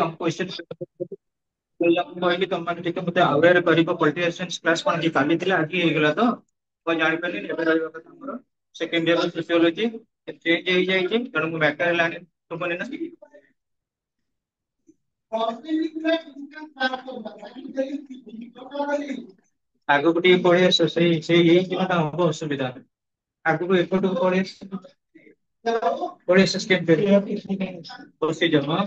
Composition କହିଲି ତମମାନେ ଟିକେ ମତେ ଆୱେର କରିବ ପଲିଟିକାଲ ସାଇନ୍ସ କ୍ଲାସ କଣ ଆଜି କାଲିଥିଲା ଆଜି ହେଇଗଲା ତ ମୁଁ ଜାଣିପାରିଲି ଏବେ ରହିବା କଥା ଆମର ସେକେଣ୍ଡ ଇୟର ସୋସିଓଲୋଜି ଚେଞ୍ଜ ହେଇଯାଇଛି ତେଣୁ ମୁଁ ବେକାର ହେଲାଣି ଶୁଭନି ନା ଆଗକୁ ଟିକେ ପଳେଇ ଆସ ସେଇ ସେଇ ହେଇଯିବାଟା ହବ ଅସୁବିଧା ଆଗକୁ ଏପଟକୁ ପଳେଇ ଆସ ପଳେଇ ଆସ ବସିଯାଅ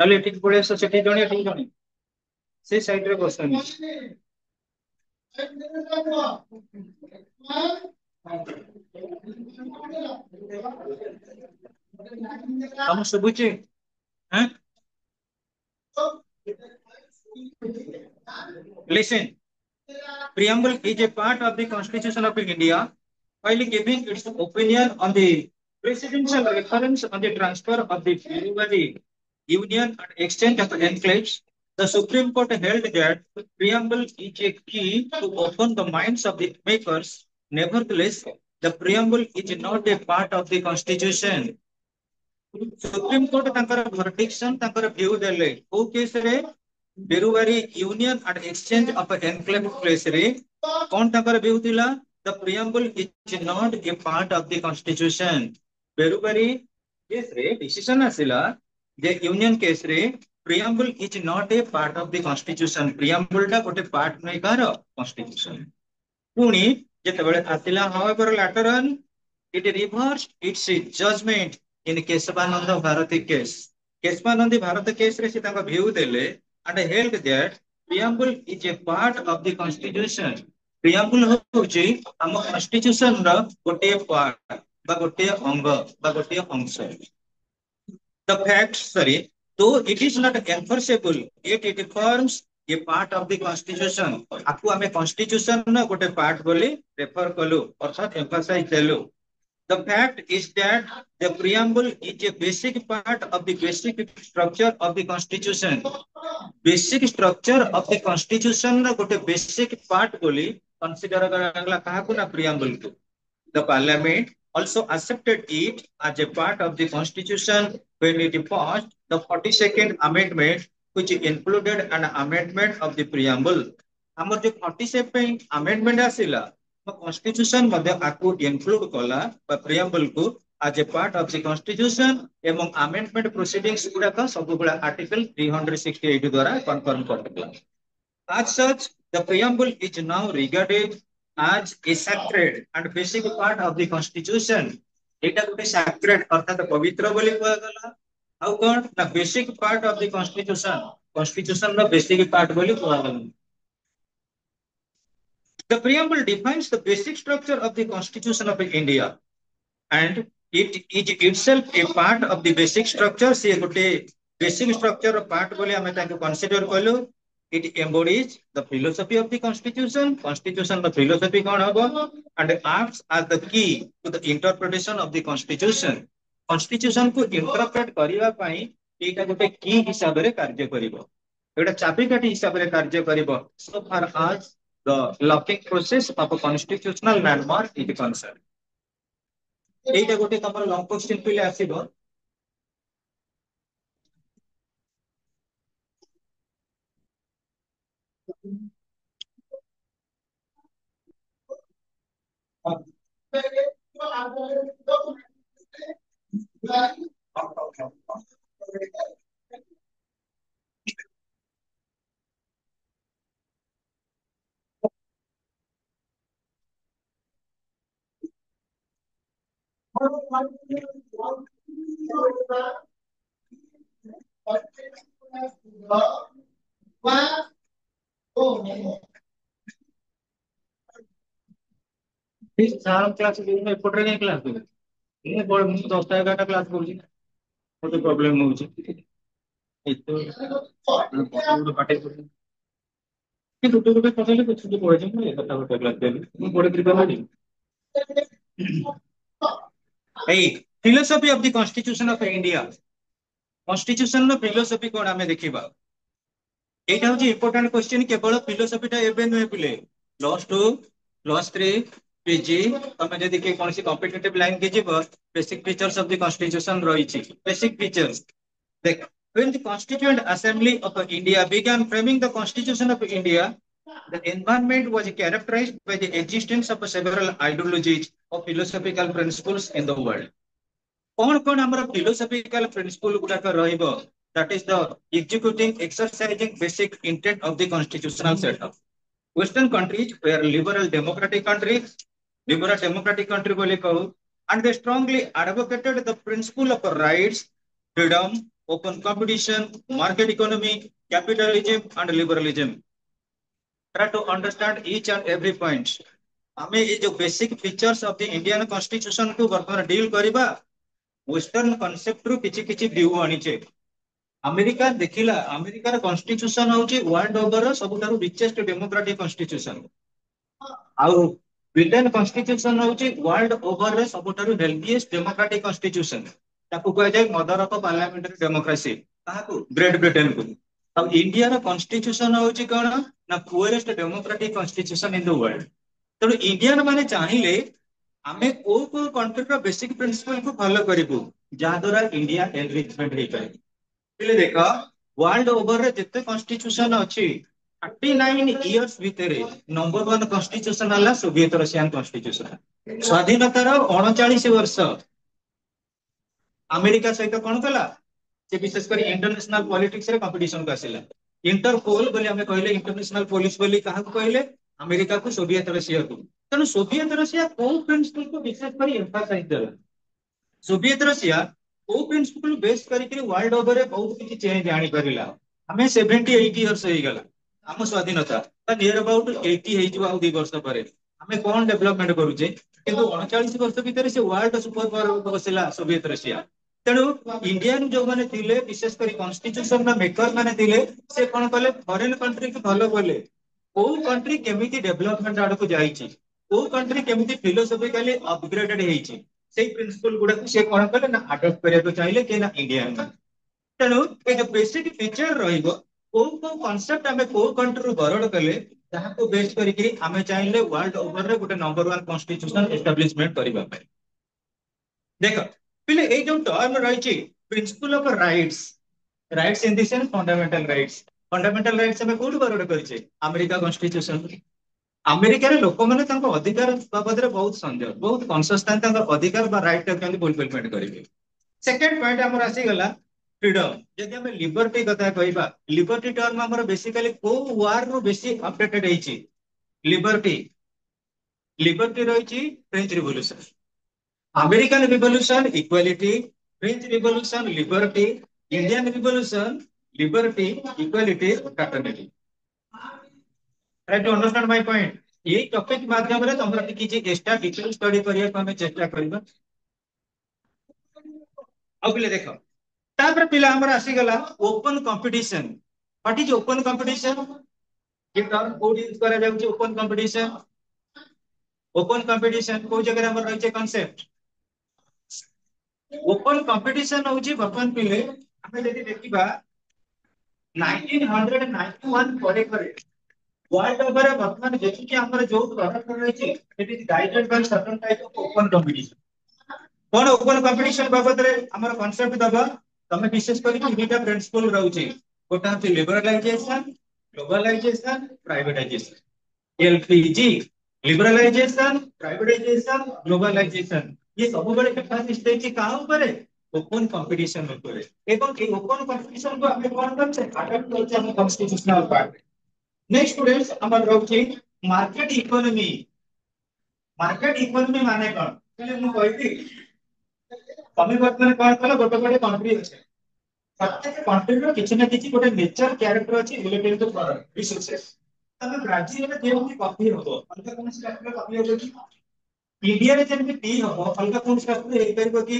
ନହେଲେ ଏଠିକି ପଳେଇ ଆସ ସେଠି ଜଣେ ଏଠିକି ଜଣେ ସେଇ ସାଇଡରେ ବସନି ତମ ଶୁଭୁଛି Listen, preamble is a part of the Constitution of India while giving its opinion on the presidential reference on the transfer of the by the union and exchange of enclaves, the Supreme Court held that the preamble is a key to open the minds of the makers. Nevertheless, the preamble is not a part of the constitution. Supreme court ତାଙ୍କର ଭର୍ଡିକ୍ସନ ତାଙ୍କର case ଦେଲେ କୋଉ କେସରେ Berubari union and exchange of enclave ପ୍ଲେସରେ କଣ ତାଙ୍କର view ଥିଲା the preamble is not a part of the constitution Berubari କେସରେ ଡିସିସନ ଆସିଲା যে ୟୁନିଅନ କେସରେ preamble is not a part of the constitution ପ୍ରିୟମ୍ବୁଲଟା ଗୋଟେ ପାର୍ଟ ନୁହେଁ କାହାର କନଷ୍ଟିଚ୍ୟୁସନ ପୁଣି ଯେତେବେଳେ ଆସିଲା however later on it reverse its judgement in Kesavananda Bharati case Kesavananda Bharati କେସରେ ସେ ତାଙ୍କ ଭ୍ୟୁ ଦେଲେ and held that preamble is a part of the constitution preamble ହଉଛି ଆମ କନଷ୍ଟିଚ୍ୟୁସନର ଗୋଟିଏ ପାର୍ଟ ବା ଗୋଟିଏ ଅଙ୍ଗ ବା ଗୋଟିଏ ଅଂଶ the facts sorry though it is not enforceable yet it forms a part of the constitution aku ame constitution na gote part boli refer kalu arthat emphasize kalu the fact is that the preamble is a basic part of the basic structure of the constitution basic structure of the constitution na gote basic part boli consider kaha ko na preamble ku the parliament also accepted it as a part of the Constitution when it passed the 42nd Amendment, which included an amendment of the preamble. amar je forty amendment asila the constitution madhe aku include kala the preamble କୁ as a part of the constitution among amendment proceedings ଗୁଡାକ ka sabu three article 368 dwara confirm confirm As such, the preamble is now regarded as a sacred and basic part of the constitution ଏଇଟା ଗୋଟେ sacred ଅର୍ଥାତ ପବିତ୍ର ବୋଲି କୁହାଗଲା ଆଉ କଣ ନା basic part of the constitution constitution ର ବେସିକ ପାର୍ଟ ବୋଲି କୁହାଗଲା The preamble defines the basic structure of the Constitution of India and it is itself a part of the basic structure. See, ଗୋଟେ basic structure part ବୋଲି ଆମେ ତାକୁ consider କଲୁ it embodies the philosophy of the constitution constitution the philosophy kon hobo and acts as the key to the interpretation of the constitution constitution ku interpret kariba pai eita gote key hisabare karya karibo एउटा चापिकाठी हिसाबले कार्य करिब so far as the looking process of constitutional landmark is concern एटा गोटे तमर long question पिले आसिबो One, oh, সারা ক্লাসে বিভিন্ন ଏପଟରେ କାଇଁ କ୍ଲାସ୍ କରିବି ମୁଁ 10ଟା 11ଟା କ୍ଲାସ୍ କରୁଛି ମୋତେ ପ୍ରୋବ୍ଲେମ୍ ଗୋଟେ କଥା ଗୋଟେ এইটা হচ্ছে ইম্পর্টান্ট কোশ্চেন কেবল ফিলোসফিটা এবে নয় পিলে টু প্লাস থ্রি ପିଜି ତମେ ଯଦି କି କୌଣସି କମ୍ପିଟେଟିଭ ଲାଇନ କି ଯିବ basic features of the constitution ରହିଛି ବେସିକ ଫିଚର୍ସ ଦେଖ when the constituent assembly of india began framing the constitution of india the environment was characterized by the existence of several ideologies or philosophical principles in the world কোন কোন আমার philosophical principle গুডাক রহিব that is the executing exercising basic intent of the constitutional setup western countries were liberal democratic countries Liberal democratic country को लिए कहूँ and they strongly advocated the principle of rights, freedom, open competition, market economy, capitalism and liberalism. Try to understand each and every point. हमें ये जो basic features of the Indian constitution को बर्तमान deal करवा western concept रु किछि किछि view आनिचे America देखिला अमेरिकार कॉन्स्टिट्यूशन होउची वर्ल्ड ओवर सबुठारु रिचेस्ट डेमोक्रेटिक कॉन्स्टिट्यूशन आउ ବ୍ରିଟେନ କନଷ୍ଟିଚ୍ୟୁସନ ହଉଛି ୱାର୍ଲଡ ଓଭରରେ ସବୁଠାରୁ ହେଲ୍ଦିଏଷ୍ଟ ଡେମୋକ୍ରାଟିକ କନଷ୍ଟିଚ୍ୟୁସନ ତାକୁ କୁହାଯାଏ ମଦର ଅଫ ପାର୍ଲାମେଣ୍ଟାରୀ ଡେମୋକ୍ରାସି କାହାକୁ ଗ୍ରେଟ ବ୍ରିଟେନକୁ ଆଉ ଇଣ୍ଡିଆର କନଷ୍ଟିଚ୍ୟୁସନ ହଉଛି କଣ ନା purest democratic constitution in the world ତେଣୁ ଇଣ୍ଡିଆନ ମାନେ ଚାହିଁଲେ ଆମେ କୋଉ କୋଉ କଣ୍ଟ୍ରିର ବେସିକ ପ୍ରିନ୍ସିପାଲକୁ ଫଲୋ କରିବୁ ଯାହାଦ୍ୱାରା ଇଣ୍ଡିଆ ଏନରିଚମେଣ୍ଟ ହେଇପାରିବ ହେଲେ ଦେଖ ୱାର୍ଲଡ ଓଭରରେ ଯେତେ କନଷ୍ଟିଚ୍ୟୁସନ ଅଛି 39 years ভিতরে নম্বর ওয়ান কনস্টিটিউশন হল সোভিয়েত রশিয়ান কনস্টিটিউশন স্বাধীনতার অণচাশ বর্ষ আমেরিকা সহিত কোণ কলা যে বিশেষ করে ইন্টারন্যাশনাল পলিটিক্স রে কম্পিটিশন কু আসিলা ইন্টারপোল বলে আমি কহিলে ইন্টারন্যাশনাল পুলিশ বলে কাহাকু কহিলে আমেরিকা কু সোভিয়েত রশিয়া কু তেণু সোভিয়েত রশিয়া কোউ প্রিন্সিপল কু বিশেষ করে এমফাসাইজ দেলা সোভিয়েত রশিয়া କୋଉ ପ୍ରିନ୍ସିପଲ ବେସ୍ କରିକି ୱାର୍ଲଡ ଓଭରରେ ବହୁତ କିଛି ଚେଞ୍ଜ ଆଣିପାରିଲା ଆମେ ସେଭେଣ୍ଟି ଏଇଟ୍ ଇୟର୍ସ ହେଇଗଲା आम स्वाधीनता नियर अबाउट एटी आउ दी वर्ष पर आम कौन डेभलपमेंट करुचे वर्ल्ड सुपर पावर बस सोवियत रशिया तेणु इंडिया जो मैंने विशेषकर कन्स्टिट्यूशन मेकर मैंने से कौन कले फरेन कंट्री को भल कले कौ कंट्री केमी डेभलपमेंट आड़ को जाइए कौ कंट्री केमी फिलोसफिकाली अबग्रेडेड प्रिंसिपल गुडा सी कौन कले आडप्ट करने को चाहिए कि ना इंडिया तेणु बेसिक फिचर रही है କୋଉ କୋଉ କନସେପ୍ଟ ଆମେ କୋଉ କଣ୍ଟ୍ରିରୁ ବରଡ କଲେ ତାହାକୁ ବେସ୍ କରିକି ଆମେ ଚାହିଁଲେ ୱାର୍ଲଡ ଓଭରରେ ଗୋଟେ ନମ୍ବର ୱାନ୍ କନଷ୍ଟିଚ୍ୟୁସନ ଏଷ୍ଟାବ୍ଲିଶମେଣ୍ଟ କରିବା ପାଇଁ ଦେଖ ପିଲେ ଏଇ ଯୋଉ ଟର୍ମ ରହିଛି principle of rights rights in the sense fundamental rights fundamental rights ଆମେ କୋଉଠୁ ବରଡ କରିଛେ ଆମେରିକା କନଷ୍ଟିଚ୍ୟୁସନ ଆମେରିକାରେ ଲୋକମାନେ ତାଙ୍କ ଅଧିକାର ବାବଦରେ ବହୁତ ସନ୍ଦେହ ବହୁତ କନସିୟସ୍ ଥାନ୍ତି ତାଙ୍କର ଅଧିକାର ବା ରାଇଟ୍ଟା କେମିତି ଫୁଲଫିଲମେଣ୍ଟ କରିବେ ସେକେଣ୍ଡ ପଏଣ୍ଟ ଆମର ଆସିଗଲା ଫ୍ରିଡମ ଯଦି ଆମେ ଲିବର୍ଟି କଥା କହିବା ଲିବର୍ଟି ଟର୍ମ ଆମର ବେସିକାଲି କୋଉ ୱାର୍ଡ ରୁ ବେଶୀ ଅପଡେଟେଡ ହେଇଛି ଲିବର୍ଟି ଲିବର୍ଟି ରହିଛି French revolution American revolution equality French revolution liberty Indian revolution liberty equality fraternity right understand my point ଏଇ ଟପିକ ମାଧ୍ୟମରେ ତମର କିଛି ଏକ୍ସଟ୍ରା ଡିଟେଲ ଷ୍ଟଡି କରିବାକୁ ଆମେ ଚେଷ୍ଟା କରିବା ଆଉ ପିଲେ ଦେଖ ତାପରେ ପିଲା ଆମର ଆସିଗଲା open competition what is open competition ये टर्म कोड यूज करा छी ओपन कंपटीशन ओपन कंपटीशन को जगह हमर रहै छै कांसेप्ट ओपन कंपटीशन हो छी बपन पिले हमें यदि देखिबा 1991 परे करे वर्ल्ड ओवर बर्तमान जेकी कि हमर जो प्रोडक्ट रहै छै it is guided by certain type of open competition cone open competition बाबत रे हमर कांसेप्ट दबा તમે વિશેષ કરી ଦୁଇଟା ପ୍ରିନ୍ସିପଲ ରହୁଛି ଗୋଟେ ହେଉଛି liberalisation globalisation privatisation LPG liberalisation privatisation globalisation ଇଏ ସବୁବେଳେ emphasis ଦେଇଛି କାହା ଉପରେ ओपन कंपटीशन ଉପରେ ଏବଂ এই ওপেন কম্পিটিশন কো ଆମେ কোন করছে আডাপ্ট করছে ଆମ কনস্টিটিউশনাল পার্ট নেক্সট স্টুডেন্টস আমার রহুছি মার্কেট ইকোনমি মার্কেট ইকোনমি মানে কোন তাহলে মু কইবি ସମିବର୍ତ୍ତନ କ'ଣ କଲେ ଗୋଟେ ଗୋଟେ କଣ୍ଟ୍ରି ଅଛି ପ୍ରତ୍ୟେକ କଣ୍ଟ୍ରିର କିଛି ନା କିଛି ଗୋଟେ ନେଚର କ୍ୟାରେକ୍ଟର ଅଛି ରିଲେଟେଡ ଟୁ ରିସୋର୍ସେସ ତମେ ବ୍ରାଜିଲରେ ଯେମିତି କଫି ହବ ଅଲଗା କୌଣସି ରାଷ୍ଟ୍ରରେ କଫି ହବ କି ଇଣ୍ଡିଆରେ ଯେମିତି ଟି ହବ ଅଲଗା କୌଣସି ରାଷ୍ଟ୍ରରେ ହେଇପାରିବ କି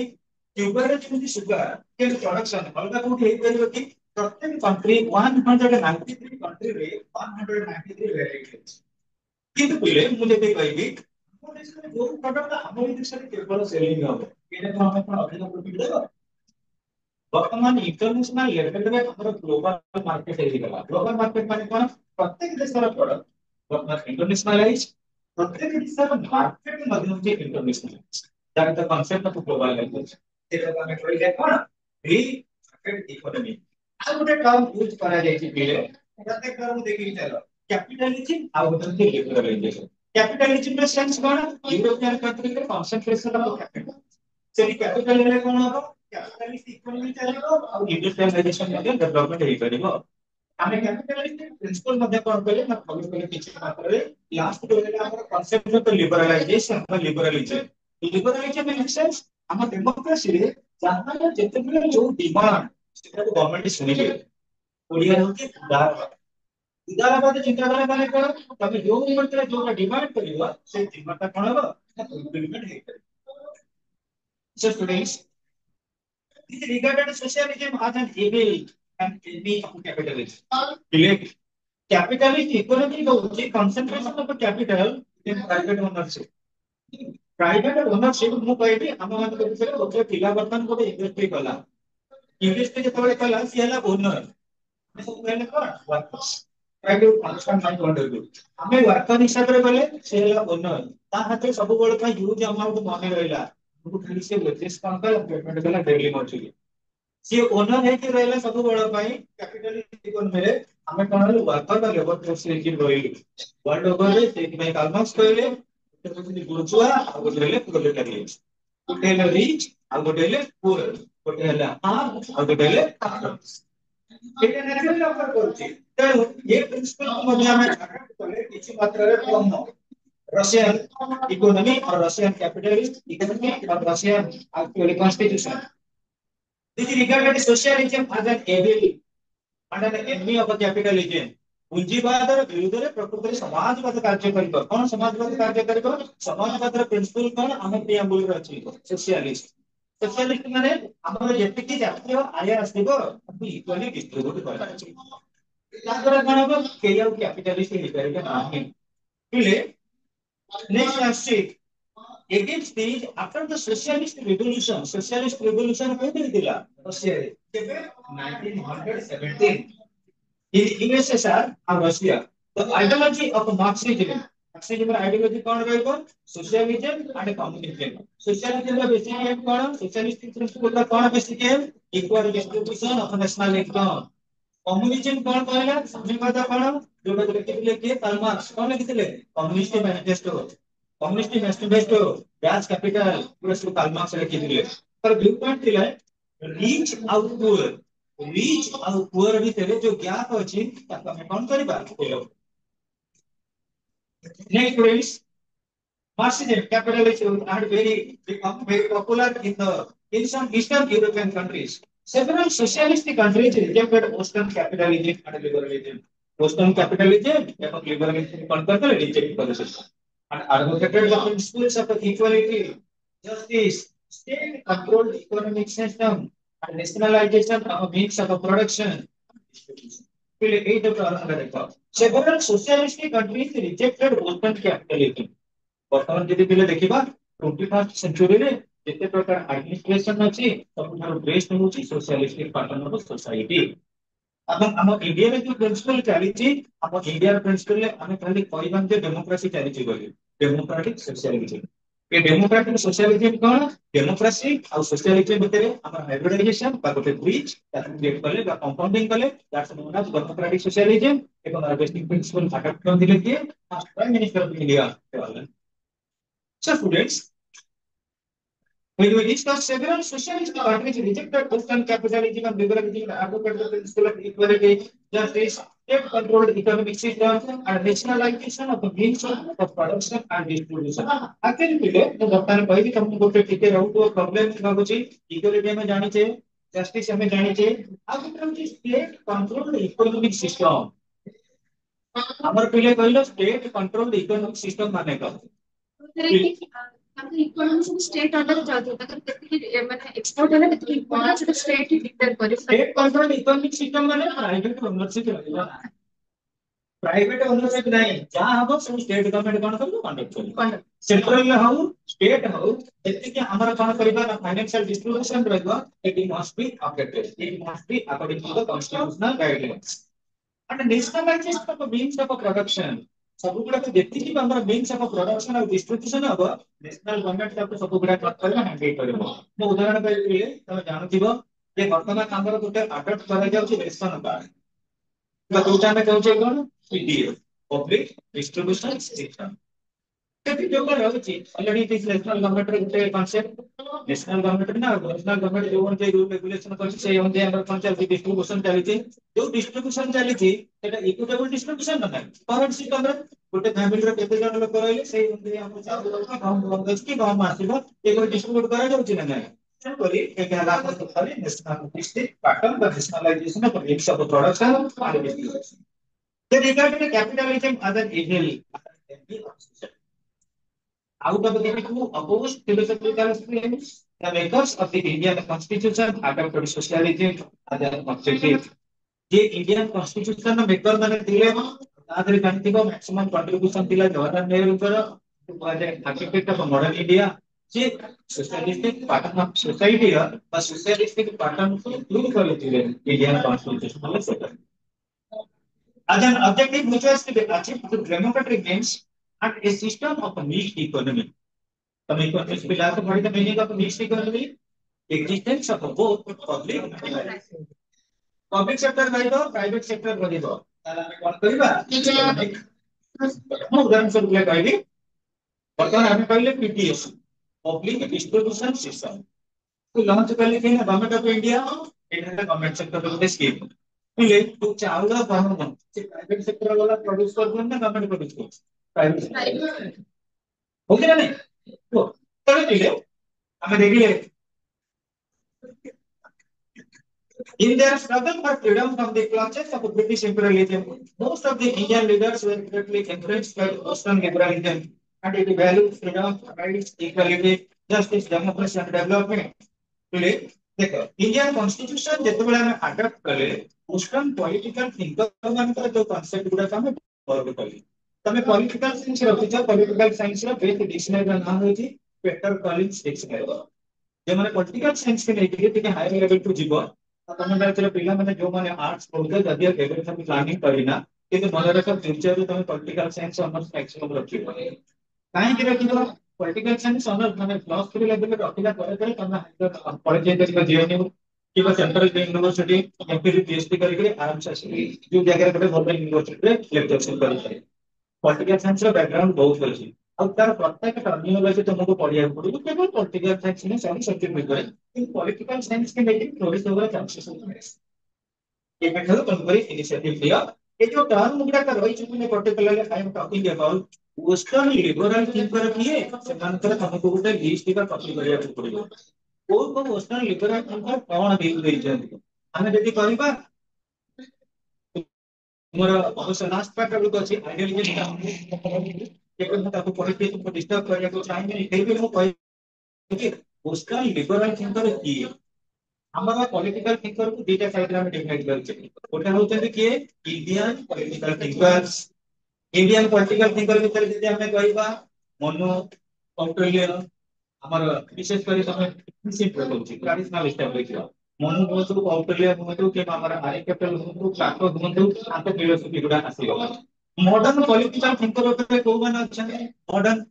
କ୍ୟୁବାରେ ଯେମିତି ସୁଗାର ପ୍ରଡକ୍ସନ ଅଲଗା କୋଉଠି ହେଇପାରିବ କି ପ୍ରତ୍ୟେକ country one hundred ninety three କଣ୍ଟ୍ରିରେ one hundred ninety three variety ଅଛି କିନ୍ତୁ ପିଲେ ମୁଁ ଯେବେ କହିବି ଯୋଉ ପ୍ରଡକ୍ଟ ଆମ ଜିନିଷରେ କେବଳ ସେଲିଂ ହବ ଏଇଟା କଣ ଆମେ କଣ ଅଧିକ ପ୍ରଫିଟ୍ ଦେବ ବର୍ତ୍ତମାନ ଇଣ୍ଟରନ୍ୟାସନାଲ ଲେଭେଲରେ ଆମର ଗ୍ଲୋବାଲ ମାର୍କେଟ ହେଇଗଲା ଗ୍ଲୋବାଲ ମାର୍କେଟ ମାନେ କଣ ପ୍ରତ୍ୟେକ ଦେଶର ପ୍ରଡକ୍ଟ ବର୍ତ୍ତମାନ ଇଣ୍ଟରନ୍ୟାସନାଲାଇଜ ପ୍ରତ୍ୟେକ ଦେଶର ମାର୍କେଟ ମଧ୍ୟ ହଉଛି ଇଣ୍ଟରନ୍ୟାସନାଲାଇଜ ତାର ତ କନସେପ୍ଟ ଅଫ ଗ୍ଲୋବାଲ ଲାଙ୍ଗୁଏଜ ସେଟାକୁ ଆମେ କହିଲେ କଣ ଫ୍ରି ମାର୍କେଟ ଇକୋନୋମି ଆଉ ଗୋଟେ ଟର୍ମ ୟୁଜ କରାଯାଇଛି ପିଲେ ପ୍ରତ୍ୟେକ ଟର୍ମ ଦେଖିକି ଚାଲ କ୍ୟାପିଟାଲିଜିମ ଆଉ ଗୋଟେ ହଉଛି ଲିବରାଲାଇଜେସନ कैपिटलिज्म में सेंस कौन है यूरोपियन कंट्री के कंसंट्रेशन ऑफ कैपिटल सेनी कैपिटल ले कौन होगा कैपिटलिस्ट इकोनॉमी चलेगा और इंडस्ट्रियलाइजेशन में डेवलपमेंट हो करेगा हमें कैपिटलिस्ट प्रिंसिपल मध्य कौन कले ना फॉलो कले किसी मात्रा रे लास्ट को लेले हमर कांसेप्ट ऑफ लिबरलाइजेशन और लिबरलिज्म लिबरलिज्म इन सेंस हम डेमोक्रेसी रे जाना जेते जो डिमांड सेटा गवर्नमेंट सुनिले ओडिया होके दार ඉදාලා පද චින්තා කරලා බලන්න කරා તમે યોગ નિમંત્રણ જોવા ડિમાન્ડ કર્યું છે તે માટે પણ હવે ઇમ્પ્લિમેન્ટ હે So students, this is regarded socialism as an evil and enemy of capitalism. Delete. Capitalist economy होती है concentration of capital in private ownership. Private ownership ମୁଁ କହିବି ଆମ ମାନଙ୍କ ଭିତରେ ଗୋଟେ ପିଲା ବର୍ତ୍ତମାନ ଗୋଟେ industry କଲା industry ଯେତେବେଳେ କଲା ସିଏ ହେଲା owner ସବୁ କହିଲେ କଣ workers ତାକୁ ଅନୁଷ୍ଠାନ ପାଇଁ ଦଣ୍ଡ ଦେଉଛୁ ଆମେ ୱାର୍କର ହିସାବରେ ଗଲେ ସେ ହେଲା ଓନର ତା ହାତରେ ସବୁବେଳେ ପାଇଁ ୟୁଜ୍ ଆମାଉଣ୍ଟ ମନେ ରହିଲା ଆମକୁ ଖାଲି ସେ ୱେଜେସ୍ କ'ଣ କଲା ପେମେଣ୍ଟ କଲା ଡେଲି ମଜୁରୀ ସିଏ ଓନର ହେଇକି ରହିଲା ସବୁବେଳ ପାଇଁ କ୍ୟାପିଟାଲ ଇକୋନୋମିରେ ଆମେ କ'ଣ ହେଲୁ ୱାର୍କର ବା ଲେବର ଫୋର୍ସ ହେଇକି ରହିଲୁ ୱାର୍ଲଡ ଓଭରରେ ସେଇଥିପାଇଁ କାଲମାକ୍ସ କହିଲେ ଗୋଟେ ହେଉଛନ୍ତି ଗୁରୁଚୁଆ ଆଉ ଗୋଟେ ହେଲେ ପ୍ରୋଲେଟାରିଏଟ୍ ଗୋଟେ ହେଲେ ରିଚ୍ ଆଉ ଗୋଟେ ହେଲେ ପୁଅର ଗୋଟେ ହେଲା ହାଫ୍ ଆଉ ଗୋଟେ ହେଲେ ଏଟା କରୁଛି ତେଣୁ ଏ ପ୍ରିନ୍ସିପଲକୁ ମଧ୍ୟ ଆମେ ଆଡପ୍ଟ କଲେ କିଛି ମାତ୍ରାରେ କମ୍ रशियन इकोनॉमी और रशियन कैपिटलिस्ट इकोनॉमी और Russian actually constitution this regarded socialism as an evil and an enemy of capitalism पूंजीवादर विरुद्ध प्रकृति समाजवाद कार्य कर कौन समाजवाद कार्य कर समाजवाद प्रिंसिपल कौन आम प्रियांबुल अच्छी सोशलिस्ट স্পেশালিস্ট মানে ଆମର ଯେତିକି ଜାତୀୟ ଆୟ ଆସିବ ତାକୁ ଇକ୍ୱାଲି ଡିଷ୍ଟ୍ରିବ୍ୟୁଟ କରାଯିବ ତାଦ୍ୱାରା କଣ ହବ କେହି ଆଉ କ୍ୟାପିଟାଲିଷ୍ଟ ହେଇପାରିବେ ନାହିଁ ହେଲେ ନେକ୍ସଟ ଆସୁଛି against these after the socialist revolution socialist revolution କୋଉଠି ହେଇଥିଲା ରଷିଆରେ କେବେ 1917 in ussr and russia the ideology of marxism ସେଠି ଆଇଡିଓଲୋଜି କଣ ରହିବ socialism and communism socialism basic aim କଣ ସୋସିଆଲିଷ୍ଟ ପ୍ରିନ୍ସିପଲ ର କଣ basic aim equal distribution of national income communism କଣ କହିଲା ସମ୍ବିବାଦ କଣ ଯୋଉଟା ଲେଖିଥିଲେ କିଏ କାର୍ଲ ମାର୍କ୍ସ କଣ ଲେଖିଥିଲେ କମ୍ୟୁନିଷ୍ଟ ମ୍ୟାନିଫେଷ୍ଟୋ କମ୍ୟୁନିଷ୍ଟ ମ୍ୟାନିଫେଷ୍ଟୋ ବ୍ୟାଚ କ୍ୟାପିଟାଲ ପୁରା ସବୁ କାର୍ଲ ମାର୍କ୍ସ ଲେଖିଥିଲେ ତାର ଭ୍ୟୁ ପଏଣ୍ଟ ଥିଲା ରିଚ୍ ଆଉ ପୁଅର ରିଚ୍ ଆଉ ପୁଅର ଭିତରେ ଯୋଉ ଗ୍ୟାପ ଅଛି ତାକୁ ଆମେ କଣ କରିବା fill up Next, please. Marxism, capitalism are very become very popular in the in some Eastern European countries. Several socialistic countries rejected Western capitalism and liberalism. Western capitalism and liberalism conquered reject Catholicism and advocated the principles of equality, justice, state-controlled economic system, and nationalization of a means of production and distribution. Several socialistic countries rejected open capitalism. ବର୍ତ୍ତମାନ ଯଦି ପିଲେ ଦେଖିବା twenty first ସେଞ୍ଚୁରୀରେ ଯେତେ ପ୍ରକାର administration ଅଛି ସବୁଠାରୁ best ହଉଛି ସୋସିଆଲିଷ୍ଟିକ pattern of society ଏବଂ ଆମ ଇଣ୍ଡିଆରେ ଯୋଉ ପ୍ରିନ୍ସିପାଲ ଚାଲିଛି ଆମ ଇଣ୍ଡିଆର ପ୍ରିନ୍ସିପାଲରେ ଆମେ ଖାଲି କହିବା ଯେ ଡେମୋକ୍ରାସି ଚାଲିଛି ବୋଲି ଡେମୋକ୍ରାଟିକ ସୋସିଆଲିଜିମ୍ ଏ ଡେମୋକ୍ରାଟିକ ସୋସିଆଲିଜମ କଣ ଡେମୋକ୍ରାସି ଆଉ ସୋସିଆଲିଜମ ଭିତରେ ଆମର ହାଇବ୍ରିଡାଇଜେସନ ବା ଗୋଟେ ବ୍ରିଜ ତାକୁ କ୍ରିଏଟ କଲେ ବା କମ୍ପାଉଣ୍ଡିଂ କଲେ that's known as democratic socialism ଏବଂ ତାର ବେସିକ ପ୍ରିନ୍ସିପଲ ଥାକତ କଣ ଦିଲେ କିଏ ପ୍ରାଇମ ମିନିଷ୍ଟର ଅଫ ଇଣ୍ଡିଆ କେବଳ So students, kept controlled economic situation and rationalization of the means of the production and distribution. Actually, actually ପିଲେ ମୁଁ ବର୍ତ୍ତମାନ କହିବି ତମକୁ ଗୋଟେ ଟିକେ ରହୁଥିବ ପ୍ରୋବ୍ଲେମ ଲାଗୁଛି ଇକୋଲୋଜି ଆମେ ଜାଣିଛେ ଜଷ୍ଟିସ ଆମେ ଜାଣିଛେ ଆଉ ଗୋଟେ ହଉଛି ଷ୍ଟେଟ କଣ୍ଟ୍ରୋଲ ଇକୋନୋମିକ ସିଷ୍ଟମ ଆମର ପିଲେ କହିଲ ଷ୍ଟେଟ କଣ୍ଟ୍ରୋଲ ଇକୋନୋମିକ ସିଷ୍ଟମ ମାନେ କଣ మనకి ఈక్వల్ స్టేట్ అండర్ జరుగుతుంది మనకి ఏమైనా ఎక్స్పోర్ట్ అనేది మనకి ఈక్వల్ స్టేట్ డిక్లేర్ కొరి స్టేట్ కంట్రోల్ इकोनॉमिक सिस्टम মানে প্রাইভেট ওনারশিপ হইলা प्राइवेट ओनरशिप नहीं जहाँ हम सब स्टेट गवर्नमेंट कौन सब कंडक्ट कर सेंट्रल हाउ स्टेट हाउ जति कि हमर कौन करबा ना फाइनेंशियल डिस्ट्रीब्यूशन रहबा it must be updated it must be according to the constitutional guidelines and nationalization of the तो means of a production ସବୁଗୁଡାକ ଯେତିକି ଆମର ମିନ୍ସ ଆମ ପ୍ରଡକ୍ସନ ଆଉ ଡିଷ୍ଟ୍ରିବ୍ୟୁସନ୍ ହବ ନ୍ୟାସନାଲ୍ ଗଭର୍ଣ୍ଣମେଣ୍ଟ ତାକୁ ସବୁଗୁଡାକ କରିବ ହ୍ୟାଣ୍ଡେଲ କରିବ ମୁଁ ଉଦାହରଣ କହିବି ତମେ ଜାଣୁଥିବ ଯେ ବର୍ତ୍ତମାନ ଆମର ଗୋଟେ ଆଡପ୍ଟ କରାଯାଉଛି ରେସନ କାର୍ଡ ଯୋଉଟା ଆମେ କହୁଛେ କଣ ପିଡିଏଫ ପବ୍ଲିକ ଡିଷ୍ଟ୍ରିବ୍ୟୁସନ ସିଷ୍ଟମ ఉద్యోగాలు వచ్చి already it is national government ఉంటే కాన్సెప్ట్ నేషనల్ గవర్నమెంట్ నా నేషనल गवर्नमेंट जो ఉంటే రూల్ రెగ్యులేషన్ కాన్సెప్ట్ ఏ ఉంది అండర్ కాన్సెప్ట్ డిస్ట్రిబ్యూషన్ చాలిచి जो డిస్ట్రిబ్యూషన్ చాలిచి এটা ইকুইটেবল డిస్ట్రిబ్యూషన్ না పవర్ సిస్టమ్ ଗୋଟେ ఫ్యామిలీର କେତେ ଜଣ ଲୋକ ରହିଲେ ସେଇ ଅନୁଯାୟୀ ଆମର ଚାଉଳ ଗହମ ବନ୍ଦ ଅଛି କି ଗହମ ଆସିବ ଏଭଳି ଡିଷ୍ଟ୍ରିବ୍ୟୁଟ କରାଯାଉଛି ନା ନାହିଁ ତେଣୁକରି ଏଇଟା ହେଲା ଆମ ଦେଶରେ ନ୍ୟାସନାଲ ଡିଷ୍ଟ୍ରିକ୍ଟ ପାଟର୍ନ ବା nationalization of limbs of production and distribution Then regarding the capitalism as an evil, as an enemy of society. out of the people who opposed philosophical streams, the makers of the Indian Constitution adopted socialism as an objective. ये Indian constitution maker मैंने दिले तादरे गांधी को maximum contribution दिला जवाहरलाल नेहरू को architect of modern India जे socialistic pattern of society बा socialistic pattern को include कर दिले इंडियन कॉन्स्टिट्यूशन में से as an objective which was to be achieved through democratic means and a system of a mixed economy. The economics belongs to what is the meaning of a mixed economy? Existence of both public and private. Public sector by the private sector by the ମୁଁ ଉଦାହରଣ ସ୍ୱରୂପ କହିଲି ବର୍ତ୍ତମାନ ଆମେ କହିଲେ PTS public distribution system launch କଲି କି government of India ଏଇଟା ଗଭର୍ଣ୍ଣମେଣ୍ଟ ସେକ୍ଟର ଗୋଟେ ସ୍କିମ୍ ହେଲେ ଚାଉଳ ଗଭର୍ଣ୍ଣମେଣ୍ଟ ସେ ପ୍ରାଇଭେଟ ସେକ୍ଟର ବାଲା ପ୍ରଡ୍ୟୁସ କରୁଛନ୍ତି ନା ଗଭର୍ଣ୍ଣମେଣ୍ଟ ପ୍ରଡ୍ୟୁସ କରୁଛନ୍ତି हो गया ना तो चलो ठीक है हमें देखिए In their struggle for freedom from the clutches of British imperialism, most of the Indian leaders were greatly encouraged by Western liberalism, and it valued freedom, rights, equality, justice, democracy, and development. Today, देखो Indian constitution जितेबाला आम adopt कले western political thinker मान जो concept गुड़ाक आम follow कले તમે political science લખી જાઓ પોલિટિકલ સાયન્સ નો બેસ્ટ ડિક્શનરી નું નામ હોઈ પેટર કોલિન્સ ડિક્શનરી જે મને પોલિટિકલ સાયન્સ કે નહીં ଟିକେ ଟିକେ હાઈ લેવલ ટુ જીવો તમે ત્યારે પિલાને જો મને આર્ટ્સ પોલિટિકલ અધ્યક્ષ એવરી તમે પ્લાનિંગ કરીના કે મને રખ ફ્યુચર તમે પોલિટિકલ સાયન્સ ઓનર્સ મેક્સિમમ રખી હોય કાંઈ કે રખી પોલિટિકલ સાયન્સ ઓનર્સ મને પ્લસ 3 લેવલ રખીલા કરે કરે તમને હાઈ કોલેજ જઈને જીવનની किंवा सेंट्रल युनिव्हर्सिटी एमपी पीएचडी करी आरामसे जो जगार गोटे भल युनिभर्सीटी लेक्चरशिप करें ପଲିଟିକାଲ ସାଇନ୍ସର ବ୍ୟାକଗ୍ରାଉଣ୍ଡ ବହୁତ ଅଛି ଆଉ ତାର ପ୍ରତ୍ୟେକ ଟର୍ମିନୋଲୋଜି ତୁମକୁ ପଢିବାକୁ ପଡିବ କେବଳ ପଲିଟିକାଲ ସାଇନ୍ସ ହିଁ ସବୁ ସେଠି ମିଳିପାରେ କିନ୍ତୁ ପଲିଟିକାଲ ସାଇନ୍ସ କି ନେଇକି ପ୍ରୋଡ୍ୟୁସ୍ ହେବାର ଚାନ୍ସେସ୍ ଅଛି କେବେଠାରୁ ତେଣୁକରି ଇନିସିଏଟିଭ୍ ନିଅ ଏ ଯୋଉ ଟର୍ମ ଗୁଡାକ ରହିଛି ମାନେ particularly I am talking about western liberal thinker କିଏ ସେମାନଙ୍କର ତମକୁ ଗୋଟେ ଲିଷ୍ଟ ବା କପି କରିବାକୁ ପଡିବ କୋଉ କୋଉ ୱେଷ୍ଟର୍ନ ଲିବରାଲ ଥିଙ୍କର କଣ ଦେଇଛନ୍ତି ଆମେ ଯଦି କହିବା ତୁମର ଅବଶ୍ୟ ଲାଷ୍ଟ ପାର୍ଟ ବେଳକୁ ଅଛି ଆଇଡିଆଲି ଯେ ମୁଁ ତାକୁ ପଢିକି ତୁମକୁ ଡିଷ୍ଟର୍ବ କରିବାକୁ ଚାହିଁବିନି ଫିର୍ ମୁଁ କହିବି ଓସ୍କା ଲିବରାଲ ଥିଙ୍କର କିଏ ଆମର ପଲିଟିକାଲ ଥିଙ୍କରକୁ ଦୁଇଟା ସାଇଡରେ ଆମେ ଡିଭାଇଡ୍ କରୁଛେ ଗୋଟେ ହଉଛନ୍ତି କିଏ Indian political thinkers Indian political thinker ଭିତରେ ଯଦି ଆମେ କହିବା ମନୁ କୌଟଲ୍ୟ ଆମର ବିଶେଷ କରି ତମେ ସିମ୍ପଲ୍ କହୁଛି ଟ୍ରାଡିସନାଲ ହିସାବରେ ଦେଖିବା ମନୁ ହୁଅନ୍ତୁ କୌଟଲ୍ୟ ହୁଅନ୍ତୁ କିମ୍ବା ଆମର ଆଇ ହୁଅନ୍ତୁ ଚାପ ହୁଅନ୍ତୁ ତାଙ୍କ ଫିଲୋସଫି ଗୁଡା ଆସିବ ମଡର୍ନ ପଲିଟିକାଲ ଥିଙ୍କର ଉପରେ କୋଉମାନେ ଅଛନ୍ତି ମଡର୍ନ